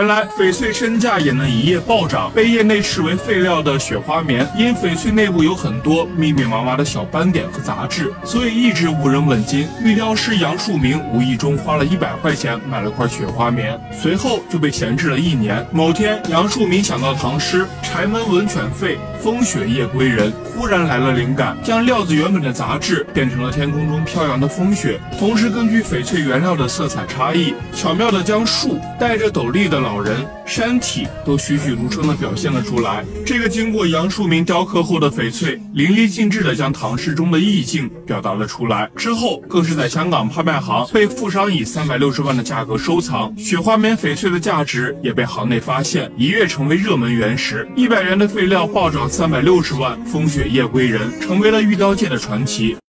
原来翡翠身价也能一夜暴涨，被业内视为废料的雪花棉，因翡翠内部有很多密密麻麻的小斑点和杂质，所以一直无人问津。玉雕师杨树明无意中花了一百块钱买了块雪花棉，随后就被闲置了一年。某天，杨树明想到唐诗“柴门闻犬吠，风雪夜归人”，忽然来了灵感，将料子原本的杂质变成了天空中飘扬的风雪，同时根据翡翠原料的色彩差异，巧妙的将树戴着斗笠的。老人、山体都栩栩如生的表现了出来。这个经过杨树明雕刻后的翡翠，淋漓尽致的将唐诗中的意境表达了出来。之后更是在香港拍卖行被富商以三百六十万的价格收藏。雪花棉翡翠的价值也被行内发现，一跃成为热门原石。一百元的废料暴涨三百六十万，风雪夜归人成为了玉雕界的传奇。